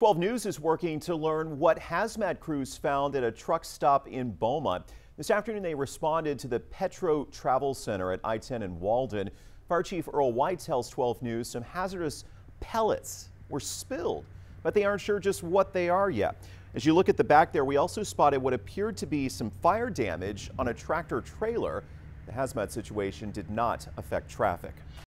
12 News is working to learn what hazmat crews found at a truck stop in Beaumont. This afternoon, they responded to the Petro Travel Center at I-10 in Walden. Fire Chief Earl White tells 12 News some hazardous pellets were spilled, but they aren't sure just what they are yet. As you look at the back there, we also spotted what appeared to be some fire damage on a tractor trailer. The hazmat situation did not affect traffic.